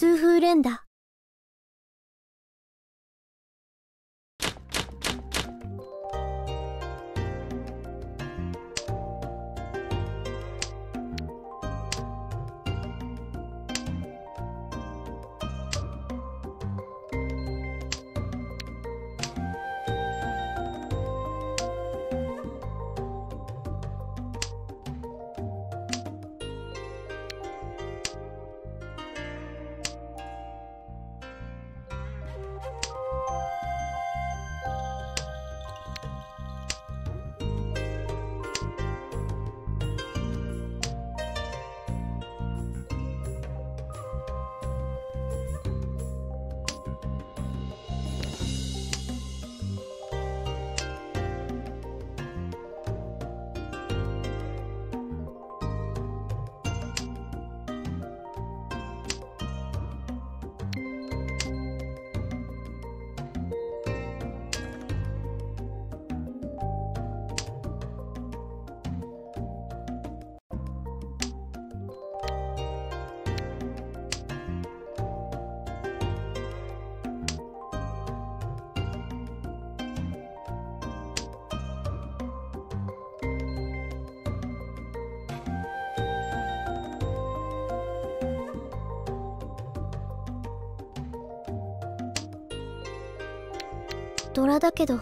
数風連打。ドラだけど。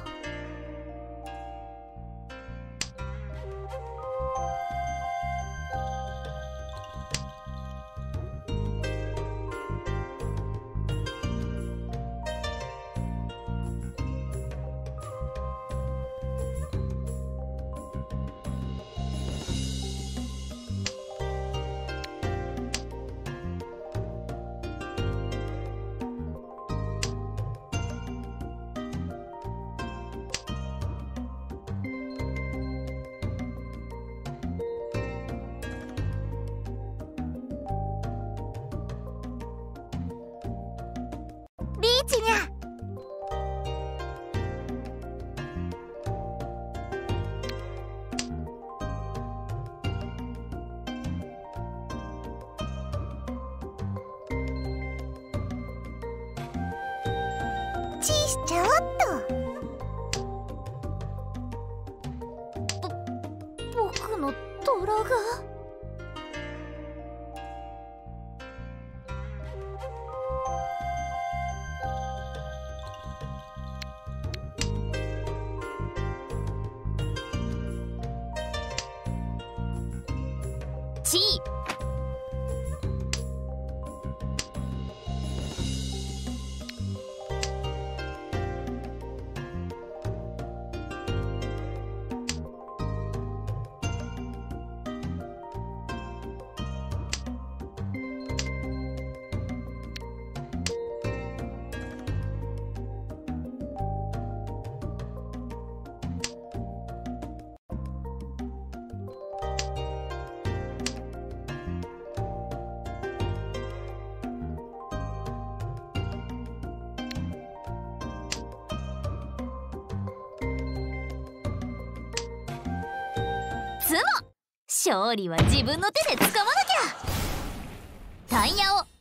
つも。勝利は自分の手で掴まなきゃ。タイヤを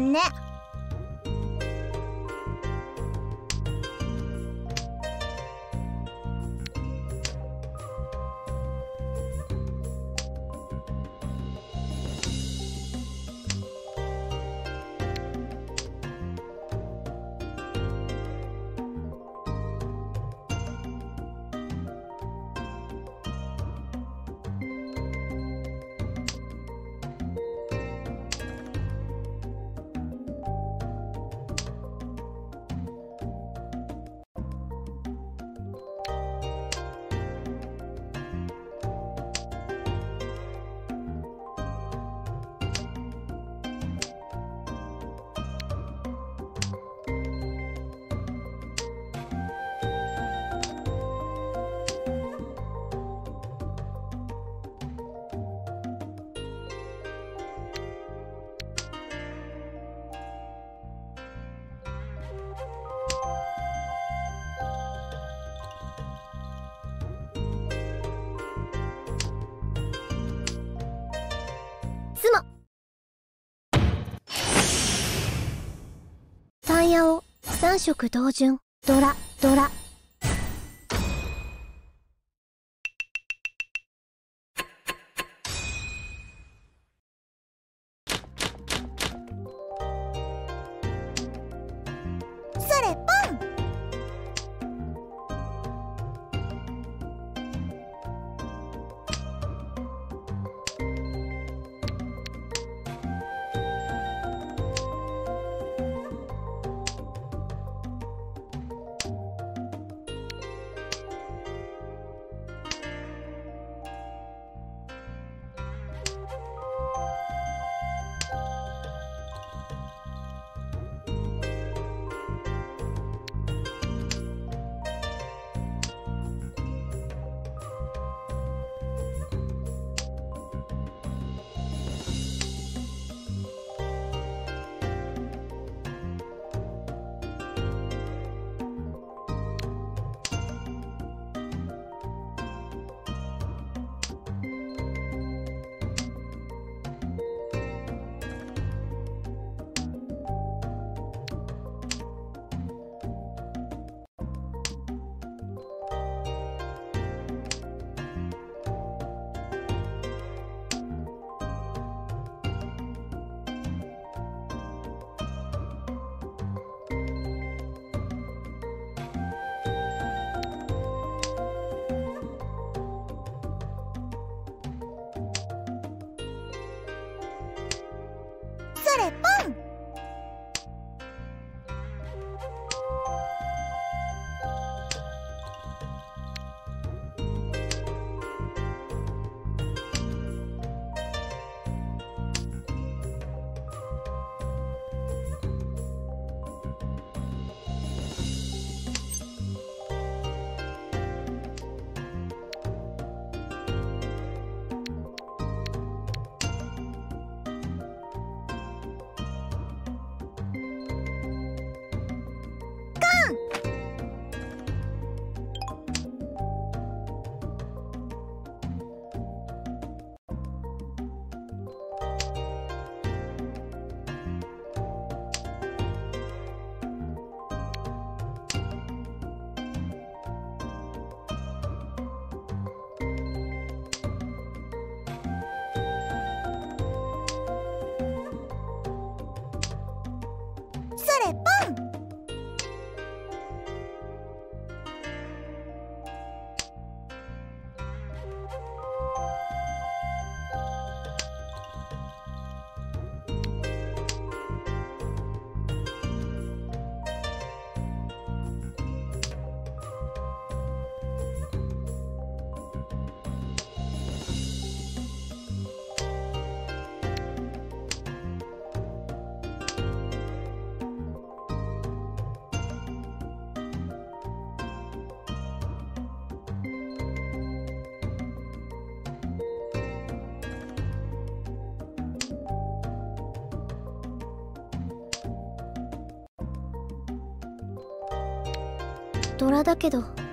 ね。三色同順。ドラドラ。虎だけど。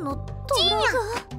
のトラ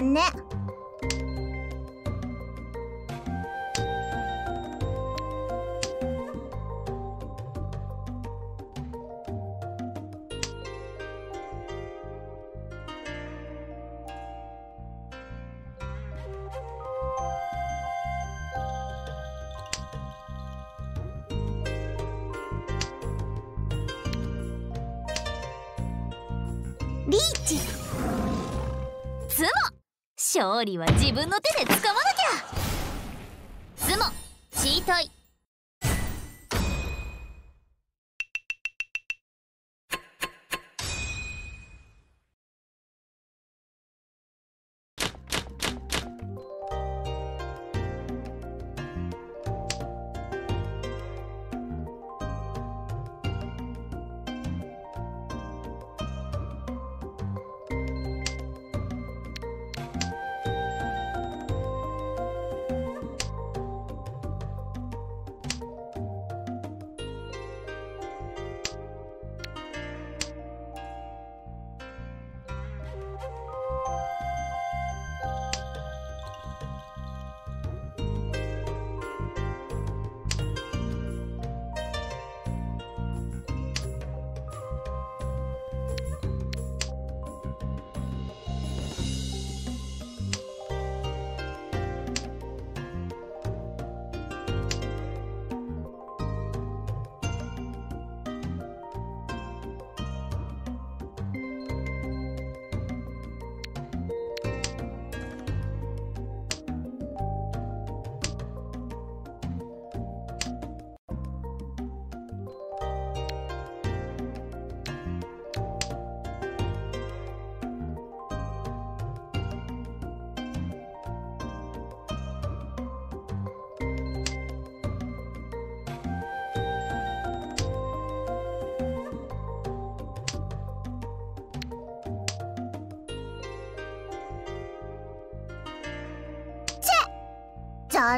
ね。料は自分の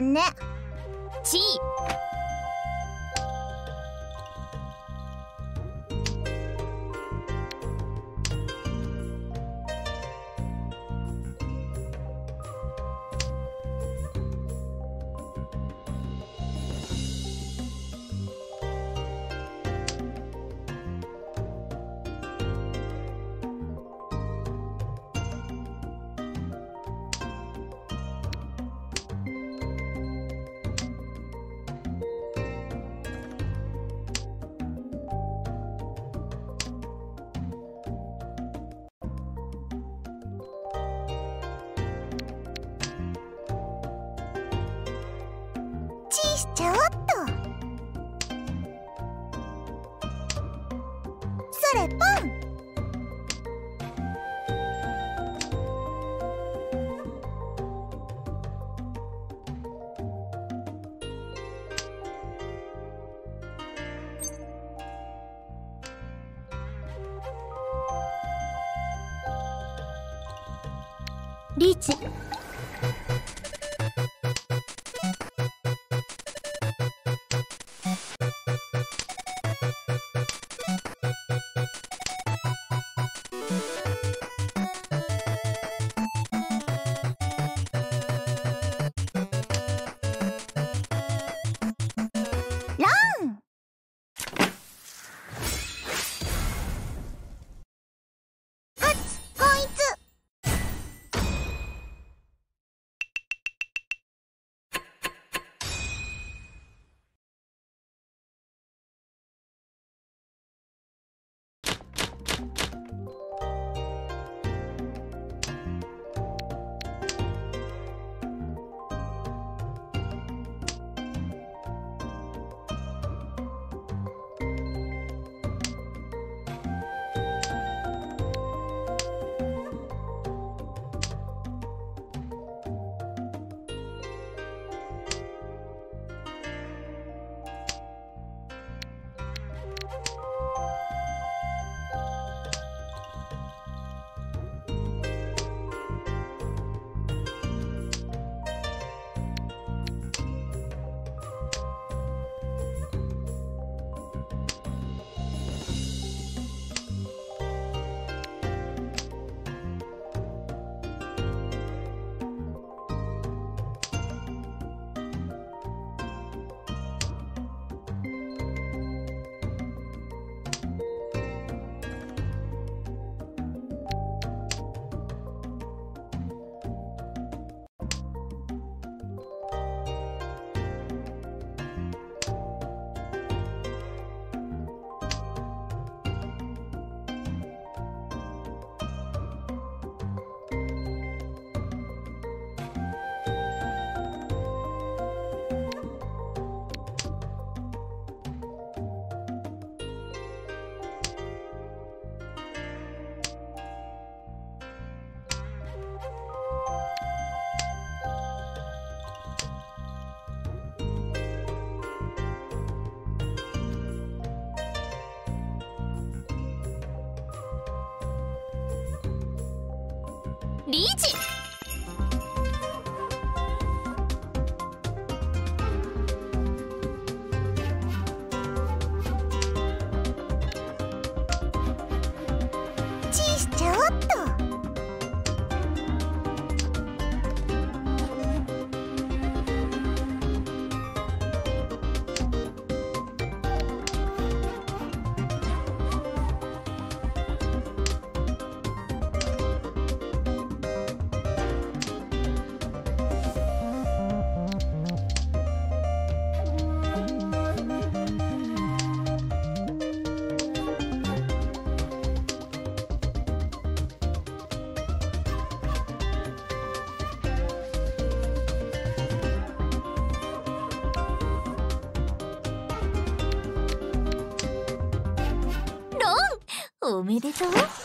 ね。ちリーチ。理解。おめでとう。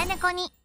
モドレネコに。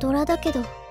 虎だけど。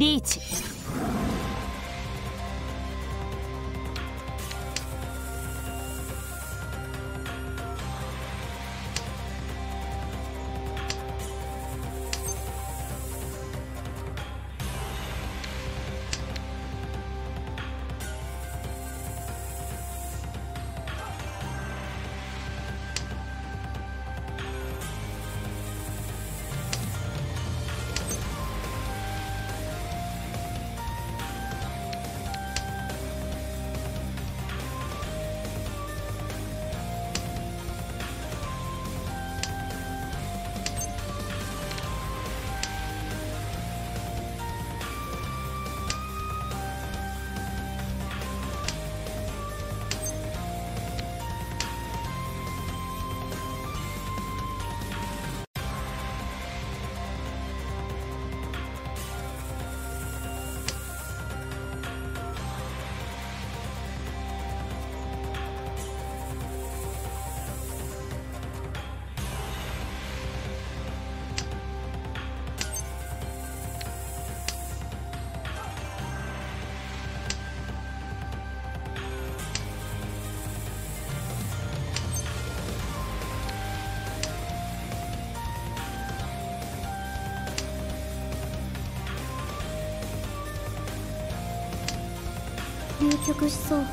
リーチ流局しそう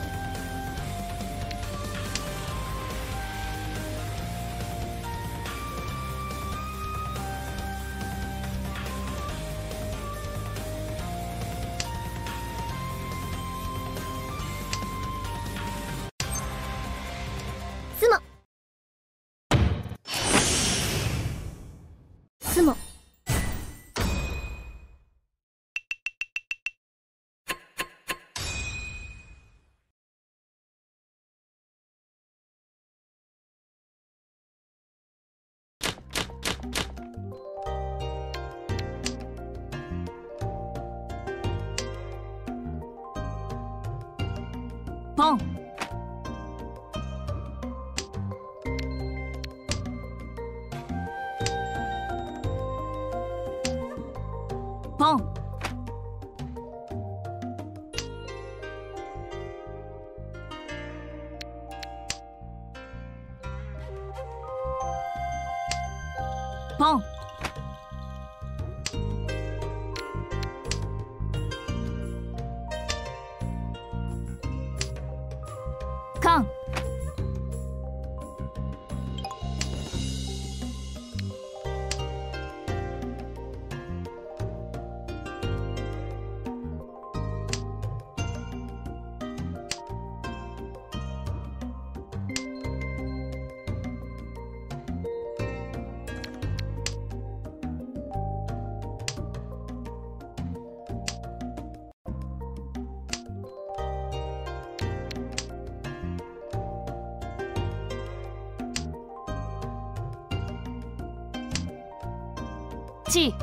チ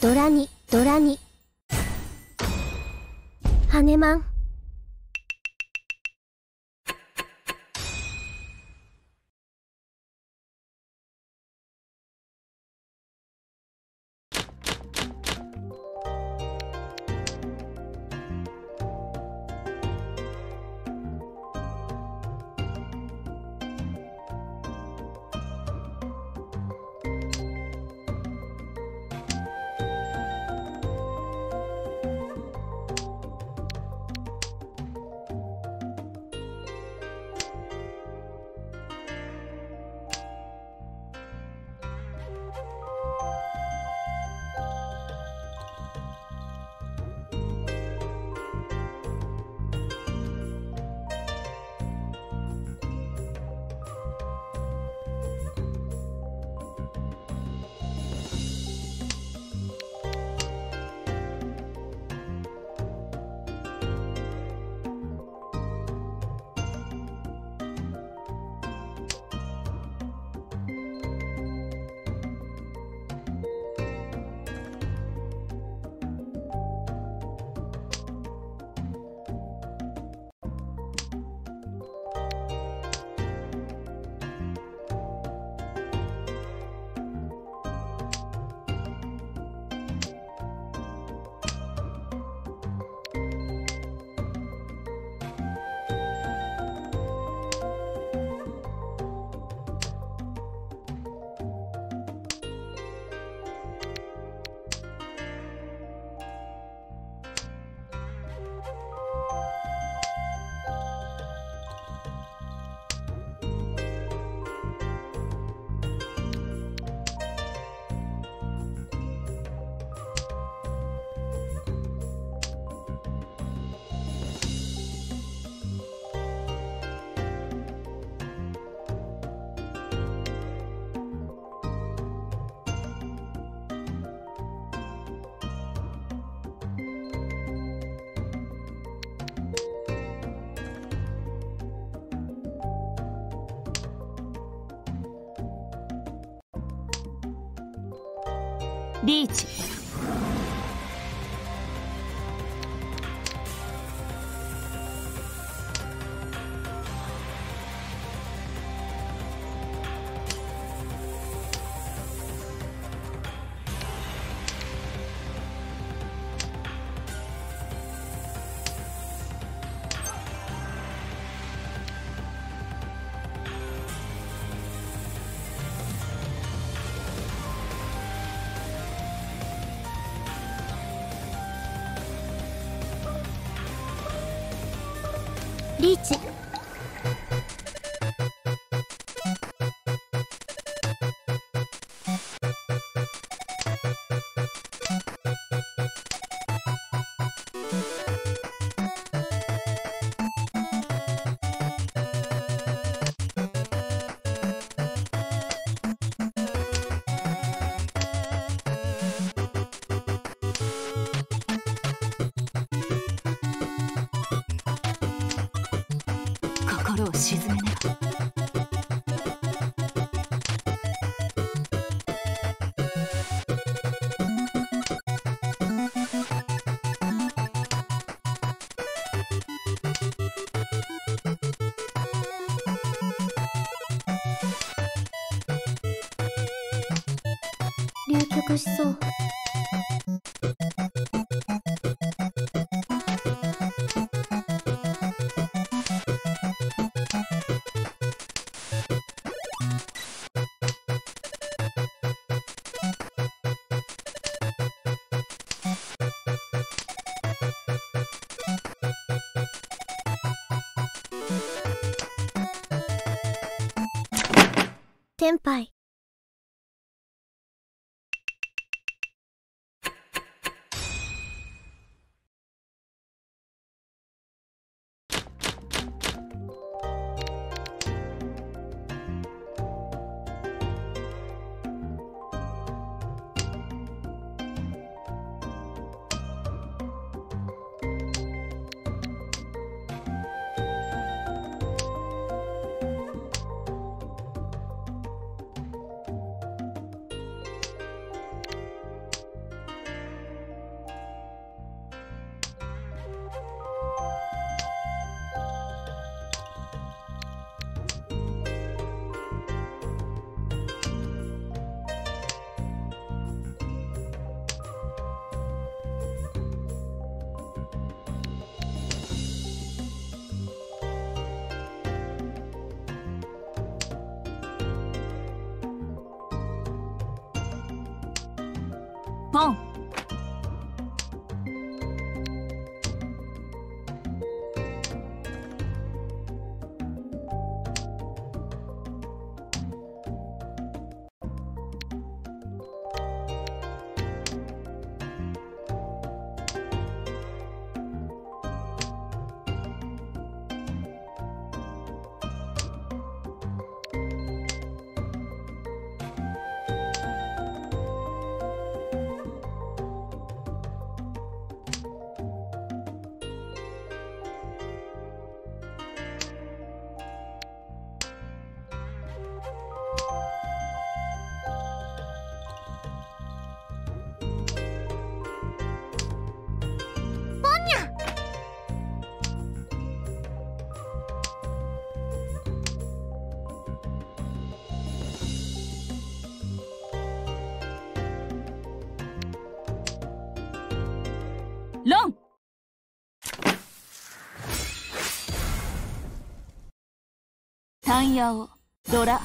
ドラニドラニ。ハネマン。リーチを沈めねば流局しそう天杯ポ。イヤーを。ドラ。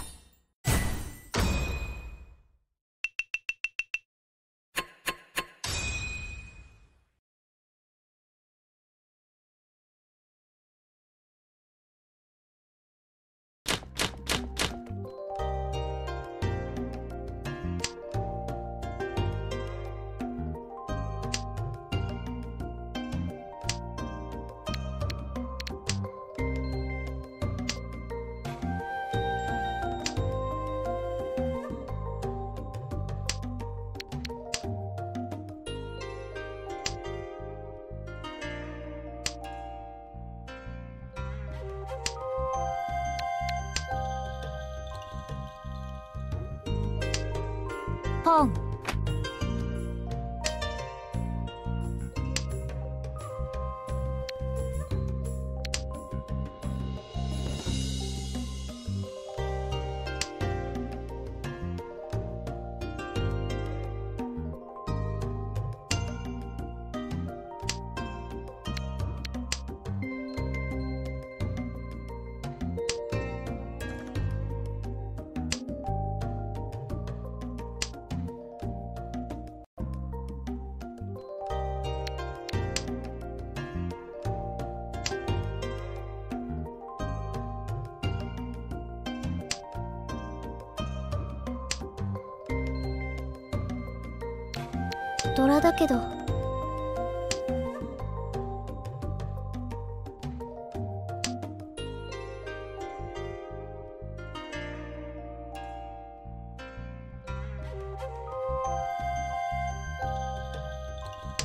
ドラだけど。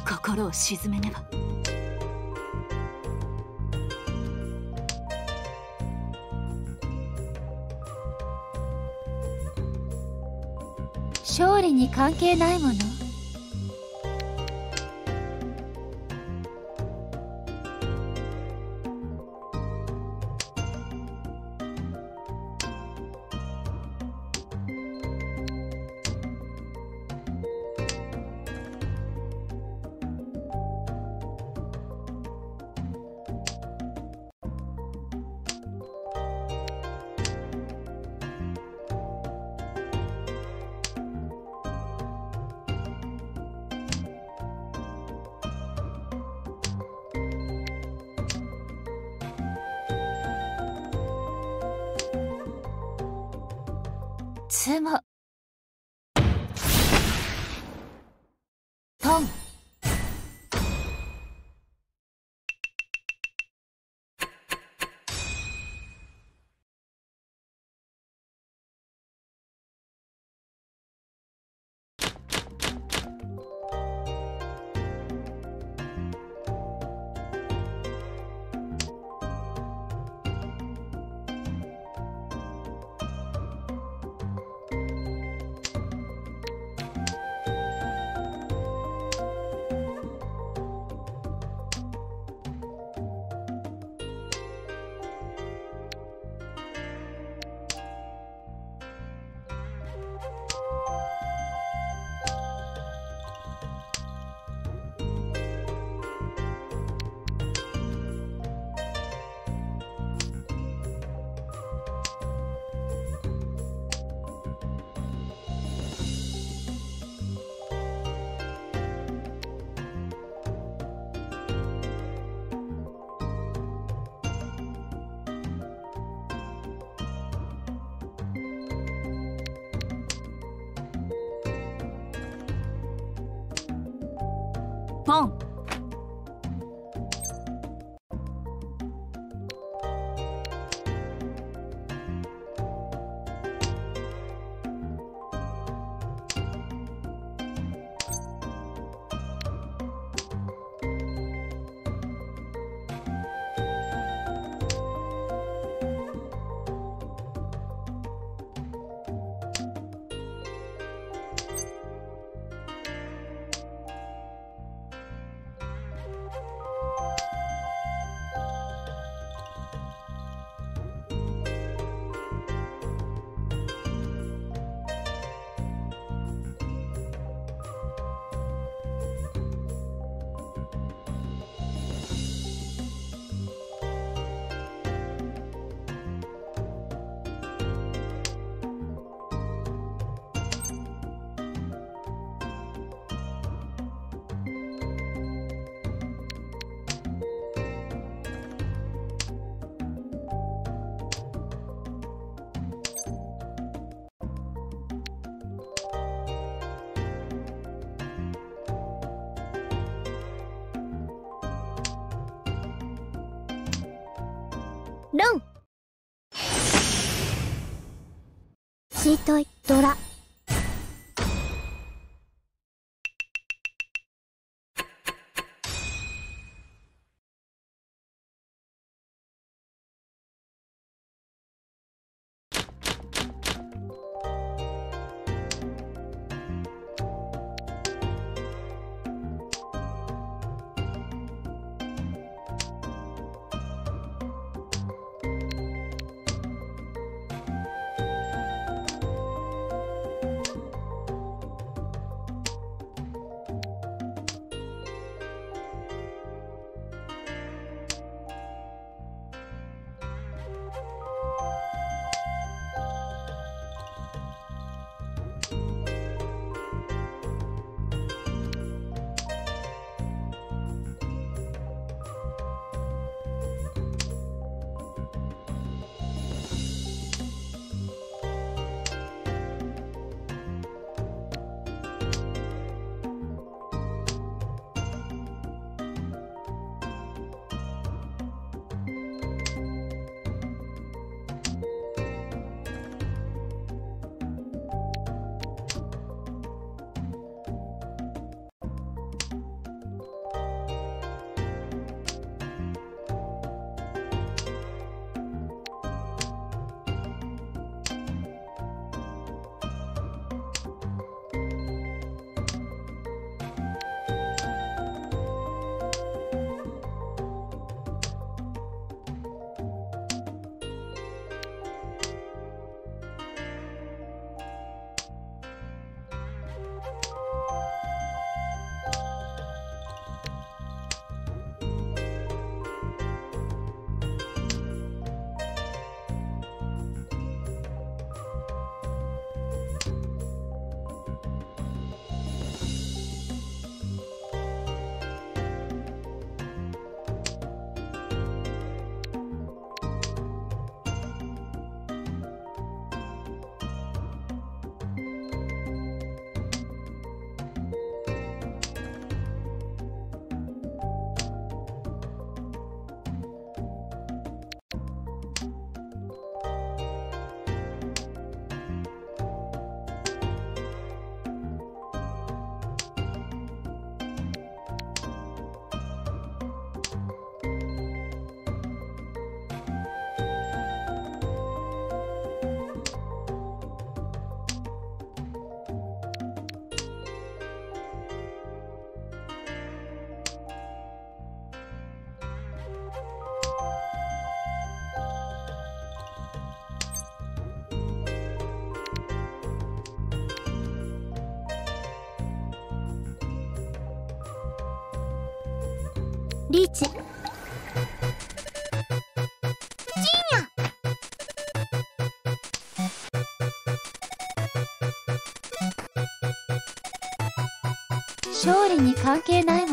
心を鎮めねば。勝利に関係ないもの。といドラ。リーチ。勝利に関係ない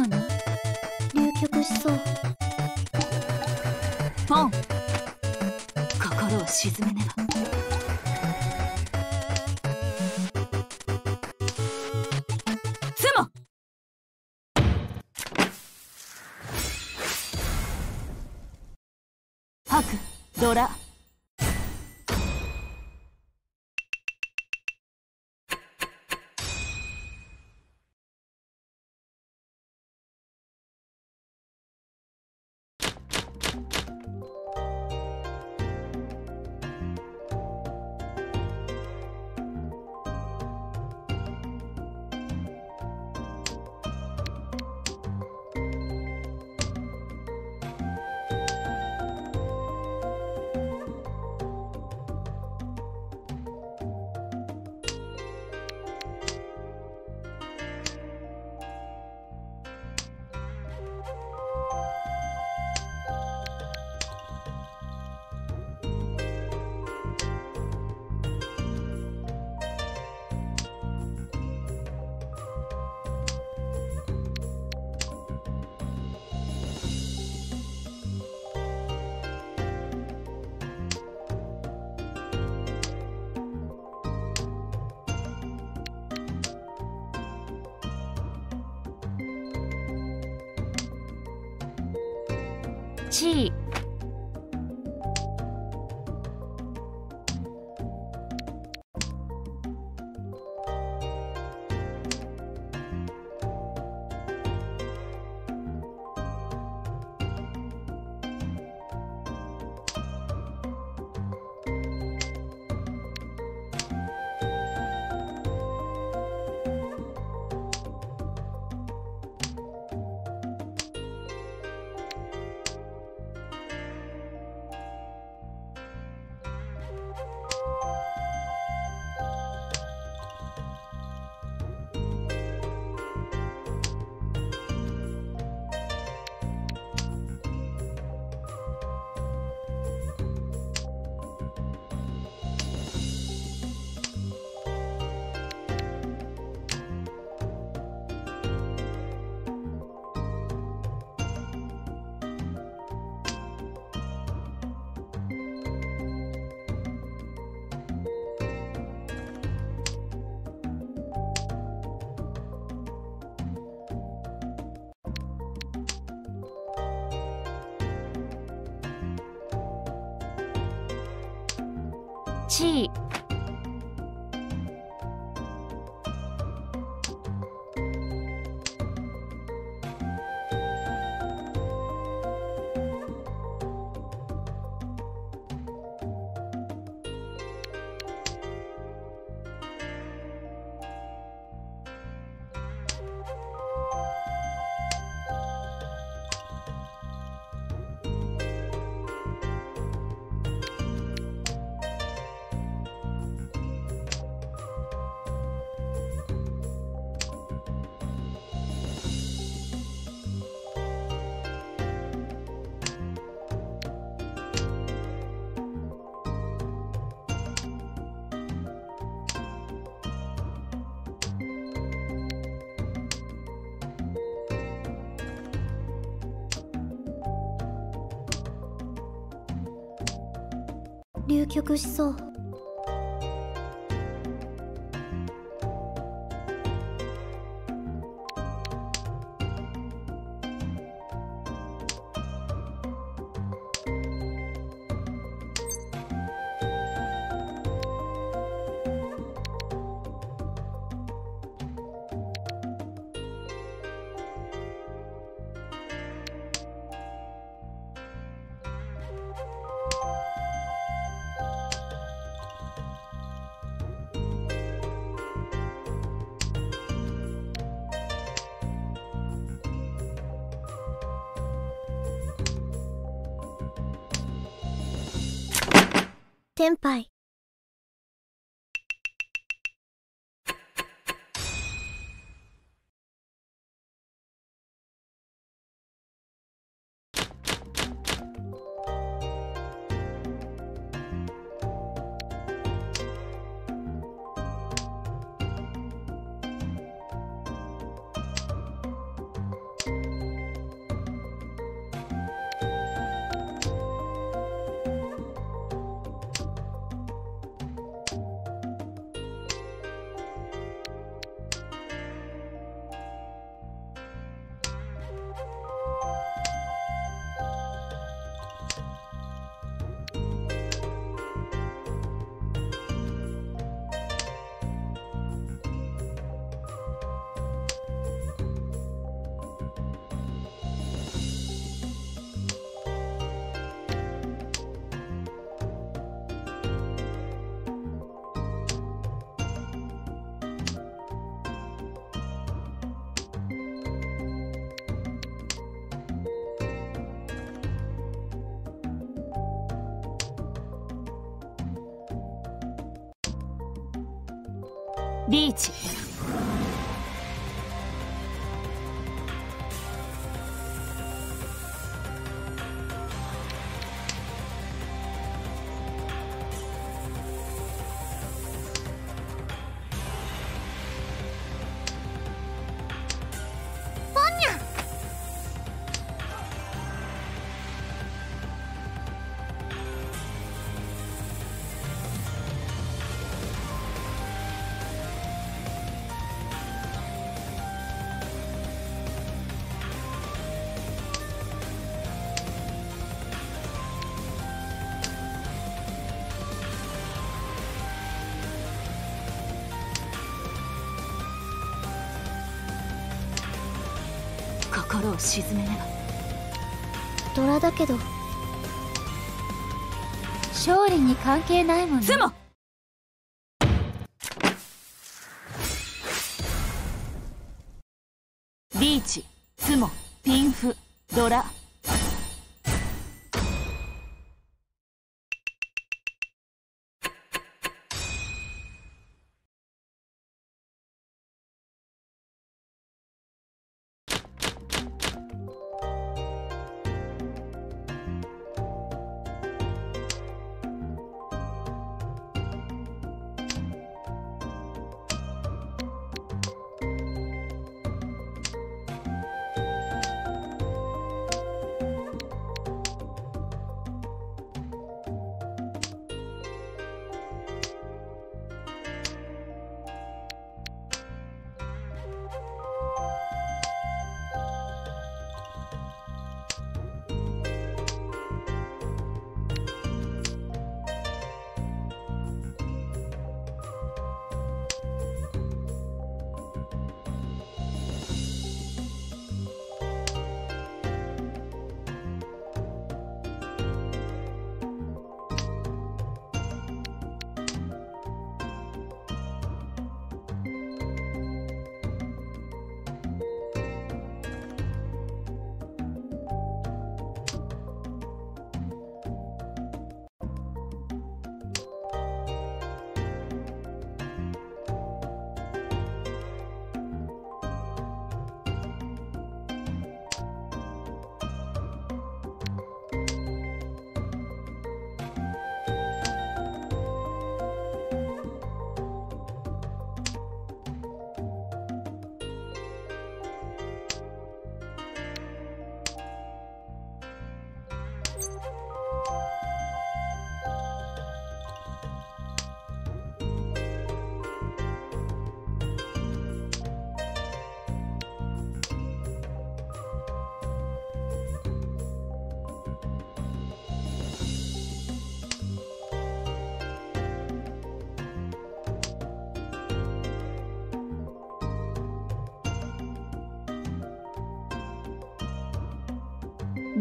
1位流局しそう。リーチけど。勝利に関係ないもの。ツモ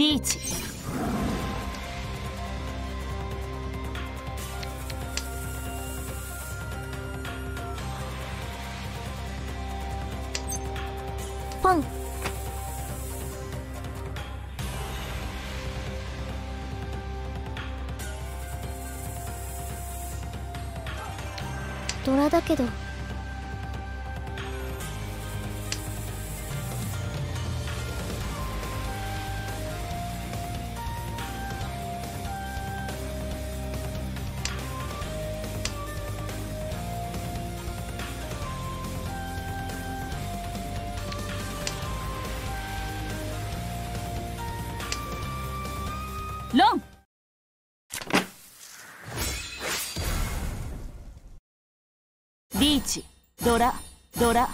リーチ。ポン。ドラだけど。ーチ。ドラドラ。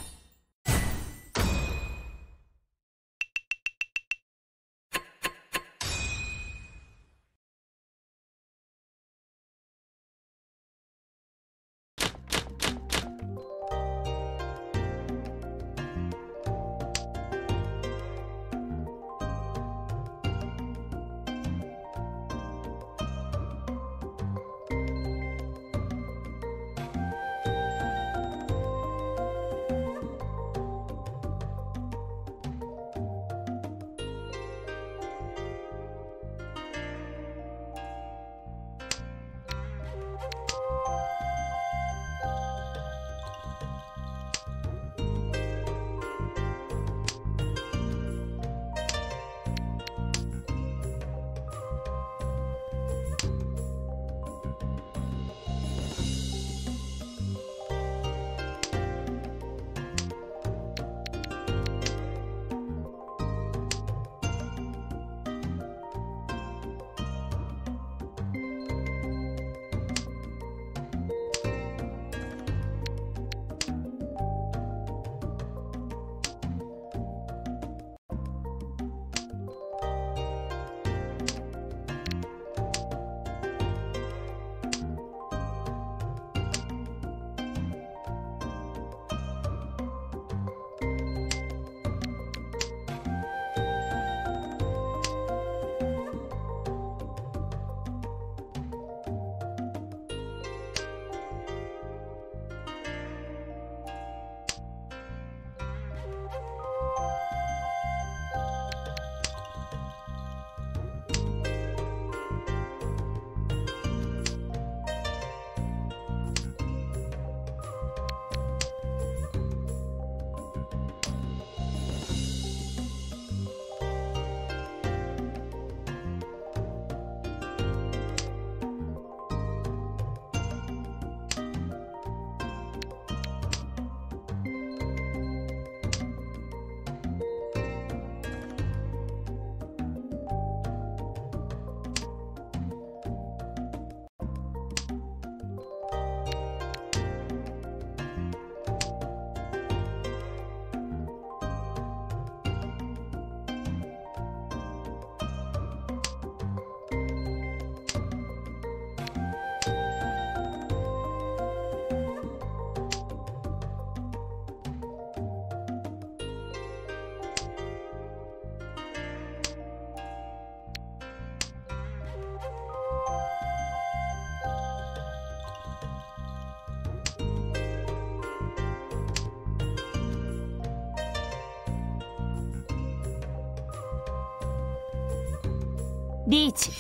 リーチ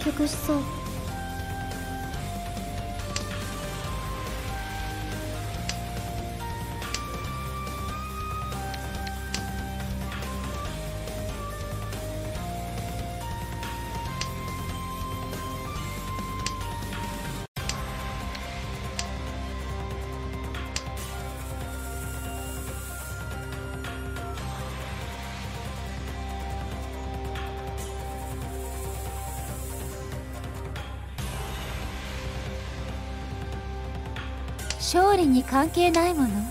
局しそう。勝利に関係ないもの。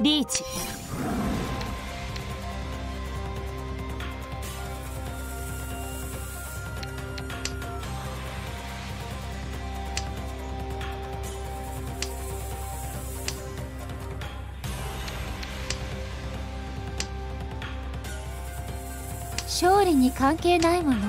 リーチ。勝利に関係ないもの。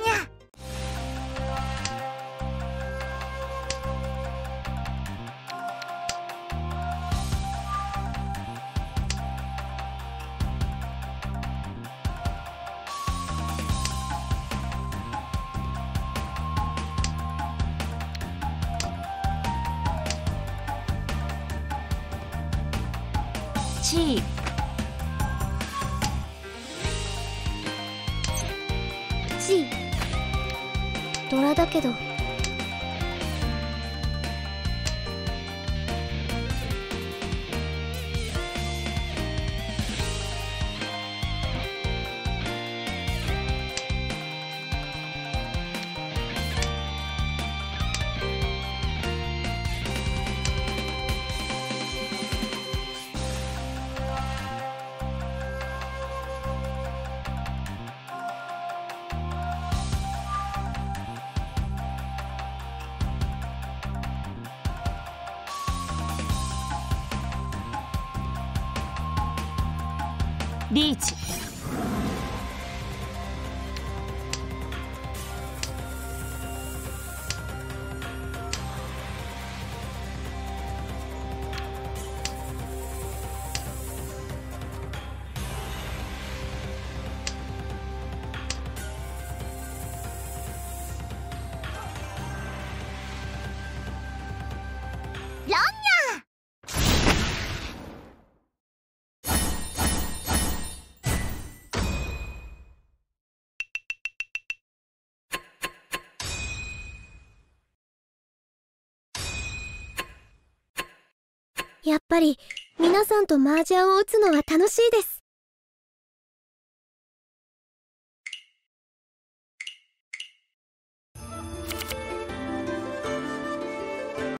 リやっぱり皆さんと麻雀を打つのは楽しいです。